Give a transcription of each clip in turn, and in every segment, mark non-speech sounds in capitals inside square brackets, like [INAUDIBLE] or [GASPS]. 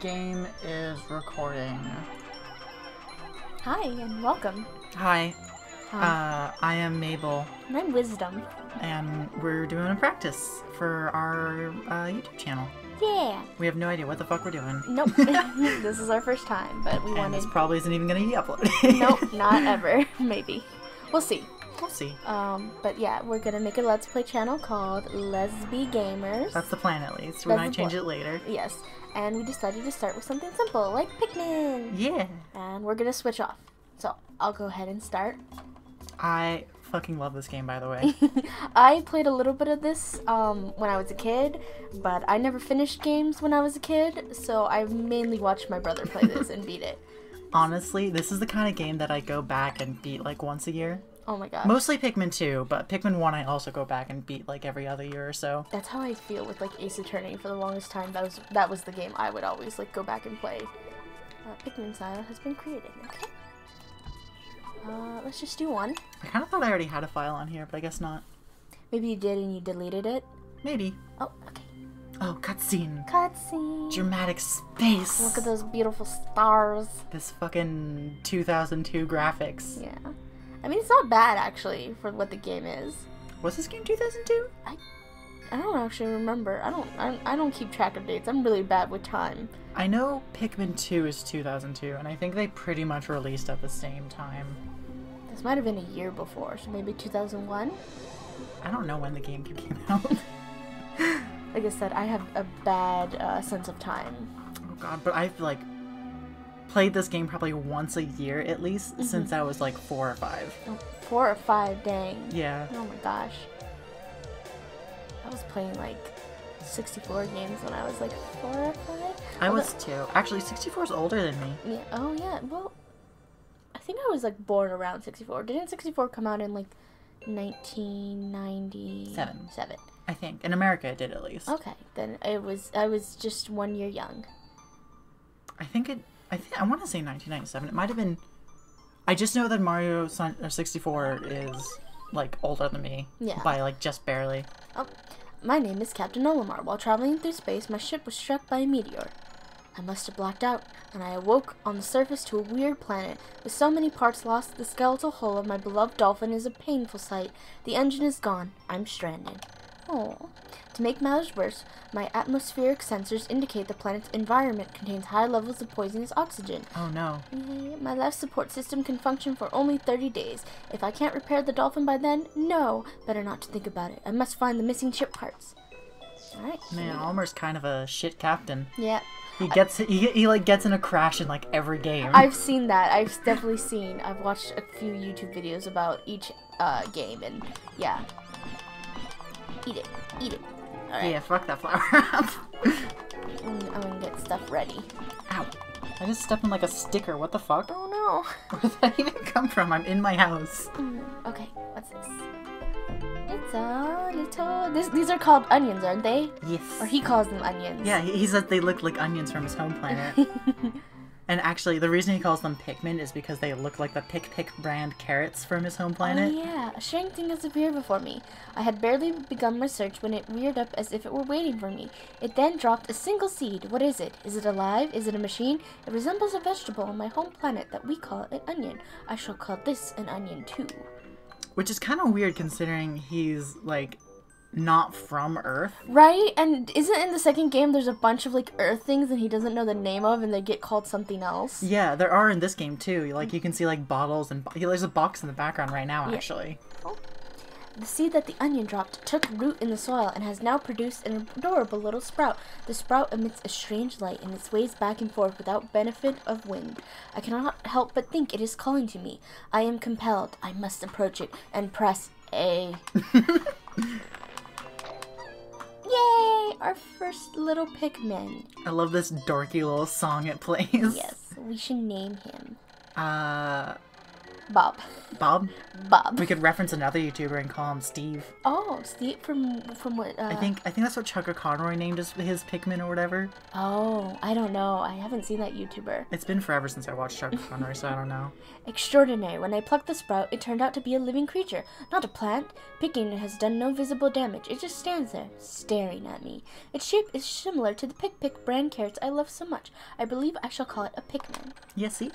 game is recording. Hi and welcome. Hi, Um, uh, I am Mabel, and I'm Wisdom. and we're doing a practice for our uh, YouTube channel. Yeah. We have no idea what the fuck we're doing, Nope. [LAUGHS] [LAUGHS] this is our first time, but we and wanted. this probably isn't even gonna be uploaded. nope, not [LAUGHS] ever. Maybe. We'll see. We'll see. Um, but yeah, we're gonna make a Let's Play channel called Lezbigaymers. That's the plan, at least. We That's might change plan. it later. yes. And we decided to start with something simple, like Pikmin. Yeah, And we're gonna switch off. So I'll go ahead and start. I fucking love this game, by the way. [LAUGHS] I played a little bit of this um, when I was a kid, but I never finished games when I was a kid, so I mainly watched my brother play this and beat it. [LAUGHS] Honestly, this is the kind of game that I go back and beat like once a year. Oh my god. Mostly Pikmin 2, but Pikmin 1 I also go back and beat like every other year or so. That's how I feel with like Ace Attorney. For the longest time, that was that was the game I would always like go back and play. Uh, Pikmin style has been created. Okay. Uh, let's just do one. I kind of thought I already had a file on here, but I guess not. Maybe you did and you deleted it. Maybe. Oh, okay. Oh, cutscene. Cutscene. Dramatic space. Look at those beautiful stars. This fucking 2002 graphics. Yeah. I mean, it's not bad actually for what the game is. Was this game 2002? I I don't actually remember. I don't. I, I don't keep track of dates. I'm really bad with time. I know Pikmin 2 is 2002, and I think they pretty much released at the same time. This might have been a year before, so maybe 2001. I don't know when the GameCube came [LAUGHS] out. Like I said, I have a bad uh, sense of time. oh god, but I've like played this game probably once a year at least mm-hmm. since I was like 4 or 5. Oh, Four or five, dang. Yeah. Oh my gosh. I was playing like 64 games when I was like four or five. I Although- was too. Actually, 64 is older than me. Yeah. Oh yeah. Well, I think I was like born around 64. Didn't 64 come out in like 1997? Seven. I think. In America, it did at least. Okay, then it was. I was just one year young. I think it. I think I want to say 1997. It might have been. I just know that Mario Sun- uh, 64 is like older than me. Yeah. By like just barely. Oh, my name is Captain Olimar. While traveling through space, my ship was struck by a meteor. I must have blacked out, and I awoke on the surface to a weird planet. With so many parts lost, the skeletal hull of my beloved dolphin is a painful sight. The engine is gone. I'm stranded. Oh. To make matters worse, my atmospheric sensors indicate the planet's environment contains high levels of poisonous oxygen. Oh no. My life support system can function for only 30 days. If I can't repair the dolphin by then, no. Better not to think about it. I must find the missing ship parts. Alright. Man, Olimar's kind of a shit captain. Yeah. He gets he, he like gets in a crash in like every game. I've seen that. I've definitely seen. I've watched a few YouTube videos about each uh, game, and yeah. Eat it. Eat it. Yeah, fuck that flower [LAUGHS] up. I'm, I'm gonna get stuff ready. Ow. I just stepped in like a sticker. What the fuck? Oh no. [LAUGHS] Where did that even come from? I'm in my house. Mm, okay, what's this? It's a little. This, these are called onions, aren't they? Yes. Or he calls them onions. Yeah, he, he says they look like onions from his home planet. [LAUGHS] and actually, the reason he calls them Pikmin is because they look like the Pikpik brand carrots from his home planet. Oh, yeah, a strange thing has appeared before me. I had barely begun my search when it reared up as if it were waiting for me. It then dropped a single seed. What is it? Is it alive? Is it a machine? It resembles a vegetable on my home planet that we call an onion. I shall call this an onion too. Which is kind of weird considering he's like not from Earth. Right? And isn't in the second game there's a bunch of like earth things and he doesn't know the name of and they get called something else? Yeah, there are in this game too. Like you can see like bottles and bo- there's a box in the background right now actually. The seed that the onion dropped took root in the soil and has now produced an adorable little sprout. The sprout emits a strange light and it sways back and forth without benefit of wind. I cannot help but think it is calling to me. I am compelled. I must approach it and press A. [LAUGHS] Our first little Pikmin. I love this dorky little song it plays. Yes, we should name him. Uh Bob. Bob. Bob. We could reference another YouTuber and call him Steve. Oh, Steve from from what? Uh, I think I think that's what Chuggaaconroy named his, his Pikmin or whatever. Oh, I don't know. I haven't seen that YouTuber. It's been forever since I watched Chuggaaconroy, so I don't know. [LAUGHS] Extraordinary. When I plucked the sprout, it turned out to be a living creature, not a plant. Picking it has done no visible damage. It just stands there, staring at me. Its shape is similar to the Pikpik brand carrots I love so much. I believe I shall call it a Pikmin. Yeah, see?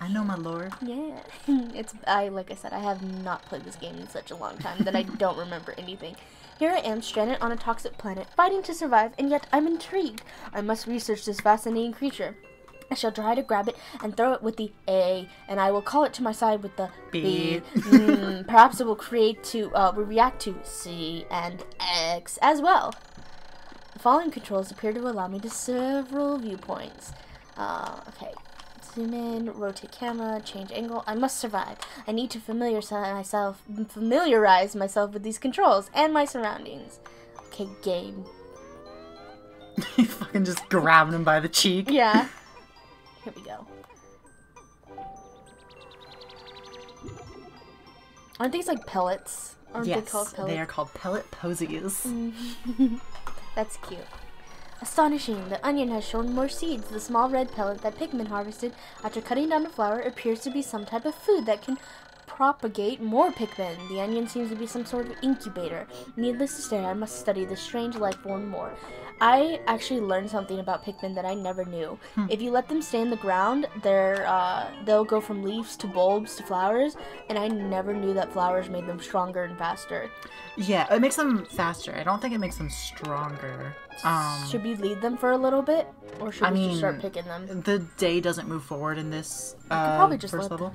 I know, my lord. Yeah, [LAUGHS] it's I like I said I have not played this game in such a long time that I [LAUGHS] don't remember anything. Here I am, stranded on a toxic planet, fighting to survive, and yet I'm intrigued. I must research this fascinating creature. I shall try to grab it and throw it with the A, and I will call it to my side with the B. B. Mm, [LAUGHS] perhaps it will create to uh, will react to C and X as well. The following controls appear to allow me to several viewpoints. Uh, okay. Zoom in, rotate camera, change angle. I must survive. I need to familiarize myself, familiarize myself with these controls and my surroundings. Okay, game. [LAUGHS] you fucking just grabbing him by the cheek. Yeah. [LAUGHS] Here we go. Aren't these like pellets? Aren't they Yes, called pellets? they are called pellet posies. Mm-hmm. [LAUGHS] That's cute. Astonishing, the onion has shown more seeds. The small red pellet that Pikmin harvested after cutting down the flower appears to be some type of food that can propagate more Pikmin. The onion seems to be some sort of incubator. Needless to say, I must study this strange life form more. I actually learned something about Pikmin that I never knew. If you let them stay in the ground, they're uh, they'll go from leaves to bulbs to flowers, and I never knew that flowers made them stronger and faster. Yeah, it makes them faster. I don't think it makes them stronger. Um, Should we lead them for a little bit, or should I we just start picking them? the day doesn't move forward in this uh, probably just first level,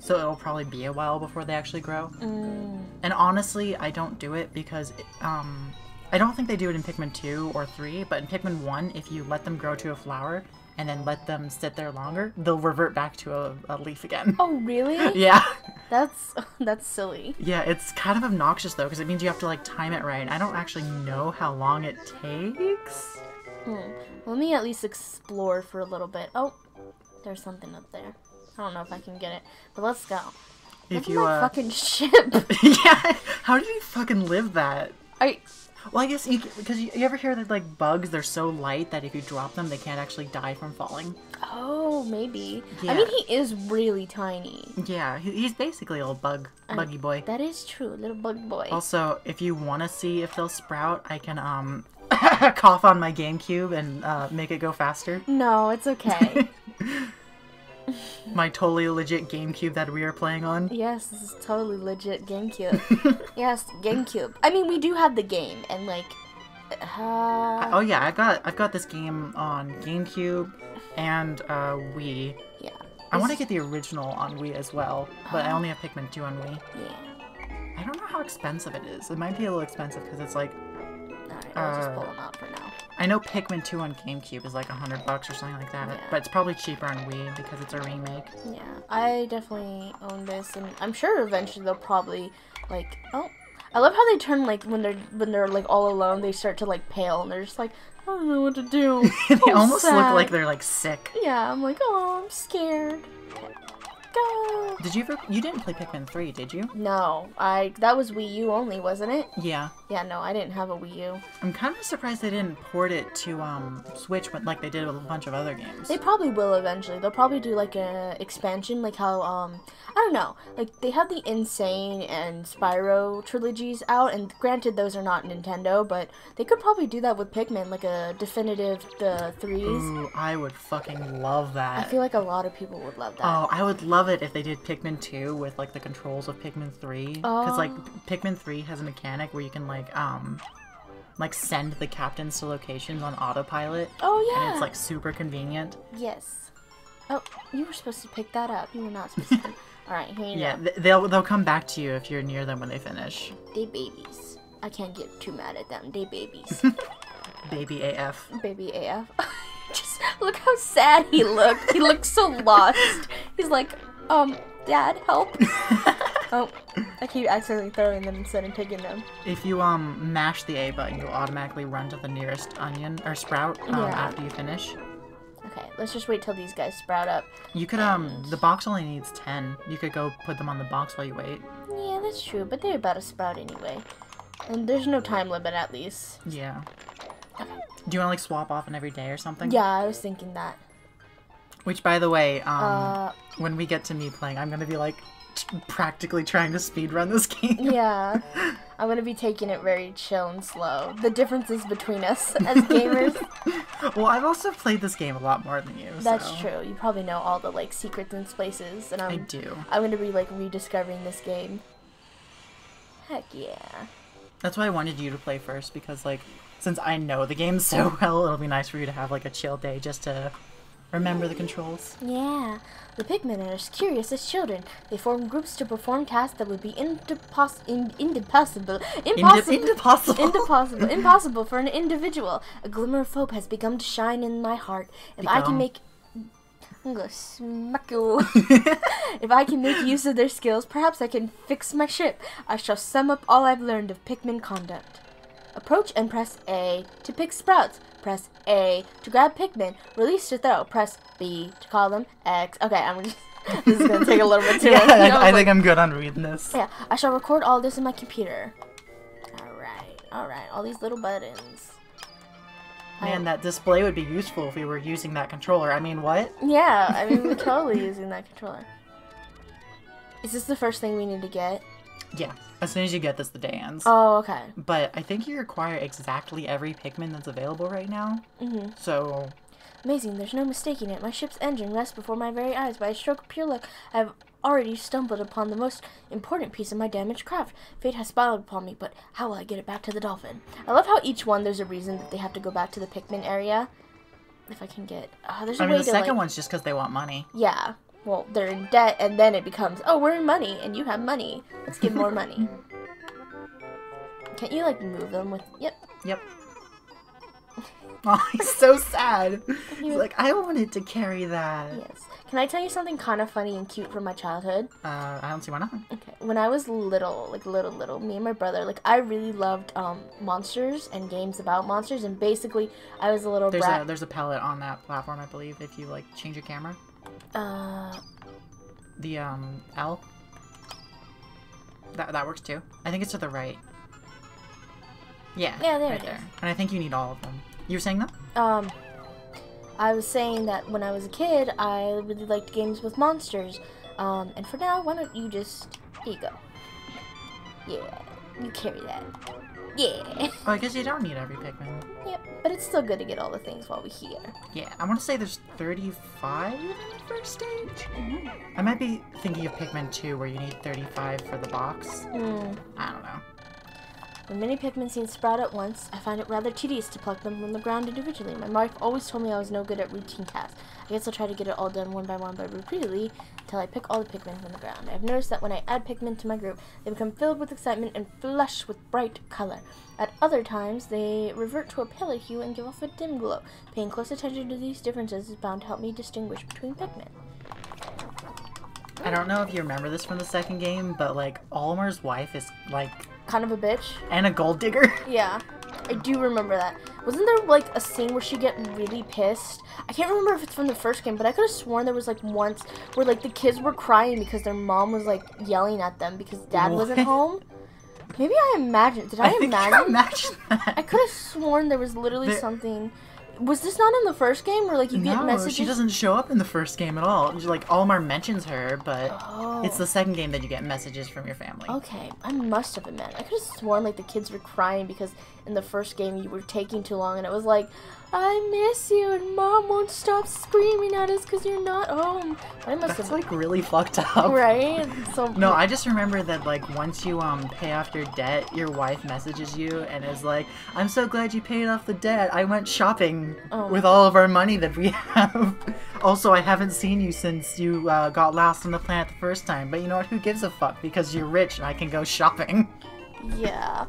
so it'll probably be a while before they actually grow. Mm, And honestly, I don't do it because um, I don't think they do it in Pikmin 2 or 3, but in Pikmin 1, if you let them grow to a flower and then let them sit there longer, they'll revert back to a, a leaf again. oh, really? [LAUGHS] yeah. That's [LAUGHS] that's silly. Yeah, it's kind of obnoxious though because it means you have to like time it right. I don't actually know how long it takes. Hmm. Let me at least explore for a little bit. Oh, there's something up there. I don't know if I can get it, but let's go. Look If at you my uh fucking [LAUGHS] ship. Yeah, how did you fucking live that? I Well, I guess you because you, you ever hear that like bugs they're so light that if you drop them they can't actually die from falling. oh maybe. I mean he is really tiny. Yeah, he, he's basically a little bug buggy boy. That is true, little bug boy. Also, if you want to see if they'll sprout, I can um [LAUGHS] cough on my GameCube and uh, make it go faster. No, it's okay. [LAUGHS] My totally legit GameCube that we are playing on. yes, this is totally legit GameCube. [LAUGHS] yes, GameCube. I mean we do have the game and like. Uh, Oh yeah, I got I've got this game on GameCube and uh, Wii. yeah. I want to get the original on Wii as well, but Uh-huh. I only have Pikmin 2 on Wii. Yeah. I don't know how expensive it is. It might be a little expensive because it's like Alright, I'll just Uh, pull them out for now. I know Pikmin 2 on GameCube is like a hundred bucks or something like that, Yeah. but it's probably cheaper on Wii because it's a remake. Yeah, I definitely own this, and I'm sure eventually they'll probably like. Oh, I love how they turn like when they're when they're like all alone, they start to like pale, and they're just like, I don't know what to do. [LAUGHS] they I'm almost look like they're like sick. Yeah, I'm like, oh, I'm scared. Go. Did you ever? You didn't play Pikmin 3, did you? No, I that was Wii U only, wasn't it? Yeah. Yeah, no, I didn't have a Wii U. I'm kind of surprised they didn't port it to um Switch, but like they did with a bunch of other games. They probably will eventually. They'll probably do like a expansion, like how um I don't know, like they have the N. Sane and Spyro trilogies out, and granted those are not Nintendo, but they could probably do that with Pikmin, like a definitive the threes. Ooh, I would fucking love that. I feel like a lot of people would love that. Oh, I would love it if they did Pikmin 2 with like the controls of Pikmin 3. Because like Oh. Pikmin 3 has a mechanic where you can like um like send the captains to locations on autopilot. Oh, yeah. And it's like super convenient. yes. Oh, you were supposed to pick that up. You were not supposed to. [LAUGHS] All right, here you Yeah, go. th- they'll they'll come back to you if you're near them when they finish. They babies. I can't get too mad at them. They babies. [LAUGHS] Baby AF. Baby AF. [LAUGHS] Just look how sad he looked. He looked so lost. He's like, um, Dad, help. [LAUGHS] oh, I keep accidentally throwing them instead of picking them. If you um mash the A button, you'll automatically run to the nearest onion or sprout um, Yeah. after you finish. Okay, let's just wait till these guys sprout up. You could um the box only needs ten. You could go put them on the box while you wait. Yeah, that's true, but they're about to sprout anyway. And there's no time limit at least. Yeah. Okay. Do you want to like swap off in every day or something? Yeah, I was thinking that. Which, by the way, um, Uh, when we get to me playing, I'm gonna be like t- practically trying to speed run this [LAUGHS] game. yeah. I'm gonna be taking it very chill and slow. The differences between us as [LAUGHS] gamers. well, I've also played this game a lot more than you. That's so true. You probably know all the like secrets and places, and I I'm do. I'm gonna be like rediscovering this game. Heck yeah. That's why I wanted you to play first because, like, since I know the game so [LAUGHS] well, it'll be nice for you to have like a chill day just to remember the controls. Yeah. The Pikmin are as curious as children. They form groups to perform tasks that would be indepos- in- impossible, Indi- impossible. impossible, [LAUGHS] impossible for an individual. A glimmer of hope has begun to shine in my heart. If I can make, I'm gonna smack you. [LAUGHS] if I can make use of their skills, perhaps I can fix my ship. I shall sum up all I've learned of Pikmin conduct. Approach and press A to pick sprouts. Press A to grab Pikmin. Release to throw. Press B to call them. X. Okay, I'm just. [LAUGHS] this is gonna take a little bit too [LAUGHS] yeah, long. I, I like- think I'm good on reading this. yeah, I shall record all this in my computer. Alright, alright, all these little buttons. Man, that display would be useful if we were using that controller. I mean, what? Yeah, I mean, we're [LAUGHS] totally using that controller. Is this the first thing we need to get? Yeah. As soon as you get this, the day ends. Oh, okay. But I think you require exactly every Pikmin that's available right now. hmm So Amazing, there's no mistaking it. My ship's engine rests before my very eyes. By a stroke of pure luck, I have already stumbled upon the most important piece of my damaged craft. Fate has smiled upon me, but how will I get it back to the dolphin? I love how each one there's a reason that they have to go back to the Pikmin area. If I can get, oh, there's a I way mean, the to second like, one's just because they want money. yeah. Well, they're in debt, and then it becomes, oh, we're in money, and you have money. Let's give more money. [LAUGHS] Can't you like move them with? Yep. Yep. Oh, [LAUGHS] he's so sad. He's like, I wanted to carry that. Yes. Can I tell you something kind of funny and cute from my childhood? Uh, I don't see why not. Okay. When I was little, like little, little, me and my brother, like I really loved um monsters and games about monsters, and basically I was a little There's brat. a there's a palette on that platform, I believe. If you like change your camera, uh, the um L. That that works too. I think it's to the right. Yeah. Yeah, there right it there. is. And I think you need all of them. You were saying that? um, I was saying that when I was a kid, I really liked games with monsters. Um, and for now, why don't you just here you go? Yeah, you carry that. Yeah. [LAUGHS] Oh, I guess you don't need every Pikmin. yep. But it's still good to get all the things while we're here. Yeah, I want to say there's 35 in the first stage. Mm-hmm. I might be thinking of Pikmin 2 where you need 35 for the box. Hmm. I don't know. When many Pikmin seem to sprout at once, I find it rather tedious to pluck them from the ground individually. My wife always told me I was no good at routine tasks. I guess I'll try to get it all done one by one, but repeatedly until I pick all the Pikmin from the ground. I've noticed that when I add Pikmin to my group, they become filled with excitement and flush with bright color. At other times, they revert to a paler hue and give off a dim glow. Paying close attention to these differences is bound to help me distinguish between Pikmin. I don't know if you remember this from the second game, but like Olimar's wife is like Kind of a bitch. and a gold digger. [LAUGHS] Yeah, I do remember that. Wasn't there like a scene where she get really pissed? I can't remember if it's from the first game, but I could have sworn there was like once where like the kids were crying because their mom was like yelling at them because dad wasn't home. Maybe I imagined. Did I, think imagine? imagine that. I could have sworn there was literally There- something. Was this not in the first game where like you get no, messages? she doesn't show up in the first game at all. Like Olimar mentions her, but Oh. it's the second game that you get messages from your family. Okay, I must have been mad. I could have sworn like the kids were crying because in the first game you were taking too long, and it was like, "I miss you," and mom won't stop screaming at us because you're not home. I must That's have like really fucked up. right. So [LAUGHS] No, I just remember that like once you um pay off your debt, your wife messages you and is like, "I'm so glad you paid off the debt. I went shopping Oh. with all of our money that we [LAUGHS] have. also, I haven't seen you since you uh, got lost on the planet the first time. But you know what? Who gives a fuck? Because you're rich and I can go shopping." yeah.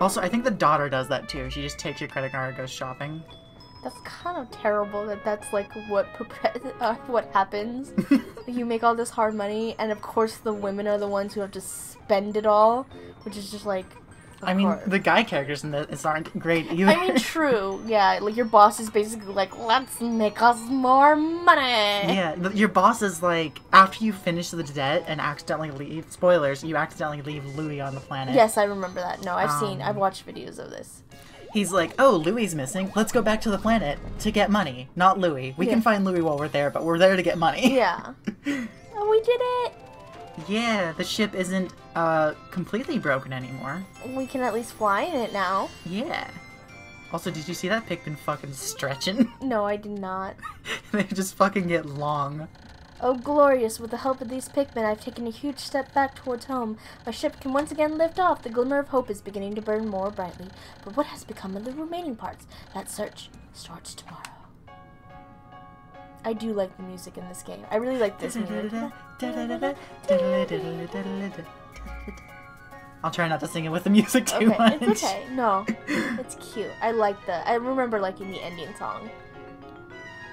Also, I think the daughter does that too. She just takes your credit card and goes shopping. That's kind of terrible that that's like what [LAUGHS] uh, what happens. [LAUGHS] you make all this hard money, and of course the women are the ones who have to spend it all, which is just like I mean, course. the guy characters in this aren't great either. I mean, [LAUGHS] true. Yeah, like your boss is basically like, let's make us more money. yeah, your boss is like, after you finish the debt and accidentally leave, spoilers, you accidentally leave Louie on the planet. Yes, I remember that. No, I've seen, Um, I've watched videos of this. He's like, oh, Louie missing. Let's go back to the planet to get money. Not Louie. We Yeah. can find Louie while we're there, but we're there to get money. Yeah. [LAUGHS] oh, we did it. Yeah, the ship isn't uh completely broken anymore. We can at least fly in it now. Yeah. Also, did you see that Pikmin fucking stretching? [LAUGHS] No, I did not. they just fucking get long. Oh, glorious! With the help of these Pikmin, I've taken a huge step back towards home. My ship can once again lift off. The glimmer of hope is beginning to burn more brightly. But what has become of the remaining parts? That search starts tomorrow. I do like the music in this game. I really like this [LAUGHS] music. [LAUGHS] I'll try not to sing it with the music too Okay, much. it's okay. No, it's cute. I like the. I remember liking the ending song.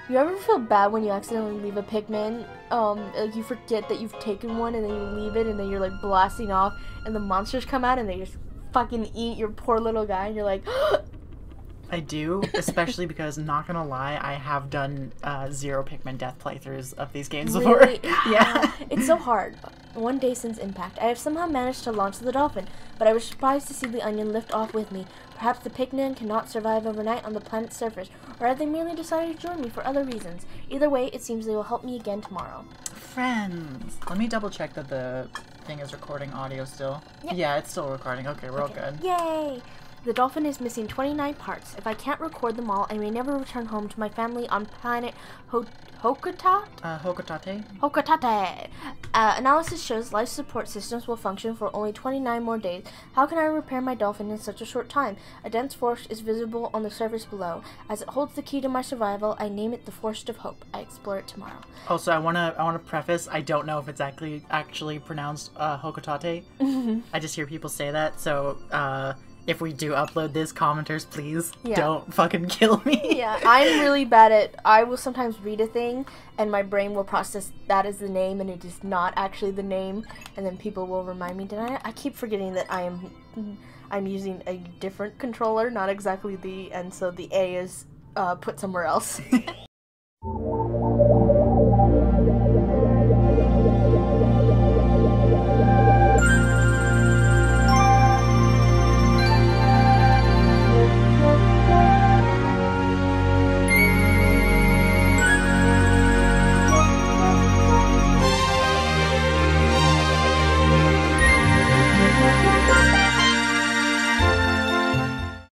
You ever feel bad when you accidentally leave a Pikmin? Um, like you forget that you've taken one and then you leave it and then you're like blasting off and the monsters come out and they just fucking eat your poor little guy and you're like, [GASPS] I do, especially because not gonna lie, I have done uh, zero Pikmin death playthroughs of these games before. Really? [LAUGHS] yeah. It's so hard. One day since Impact, I have somehow managed to launch the Dolphin, but I was surprised to see the Onion lift off with me. Perhaps the Pikmin cannot survive overnight on the planet's surface, or have they merely decided to join me for other reasons? Either way, it seems they will help me again tomorrow. Friends. Let me double check that the thing is recording audio still. Yeah. Yeah, it's still recording. Okay, we're all good. Yay! The dolphin is missing 29 parts. If I can't record them all, I may never return home to my family on planet Ho- Hokata? Uh, Hocotate? Hokatate! Uh, analysis shows life support systems will function for only 29 more days. How can I repair my dolphin in such a short time? A dense forest is visible on the surface below. As it holds the key to my survival, I name it the Forest of Hope. I explore it tomorrow. Also, I wanna I wanna preface. I don't know if it's actually actually pronounced uh, Hocotate. [LAUGHS] I just hear people say that. So uh, if we do upload this, commenters, please Yeah. don't fucking kill me. Yeah, I'm really bad at. I will sometimes read a thing, and my brain will process that as the name, and it is not actually the name. And then people will remind me. Did I? I keep forgetting that I am. I'm using a different controller, not exactly the, and so the A is uh, put somewhere else. [LAUGHS]